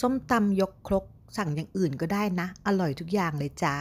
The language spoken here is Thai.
ส้มตำยกครกสั่งอย่างอื่นก็ได้นะ อร่อยทุกอย่างเลยจ้า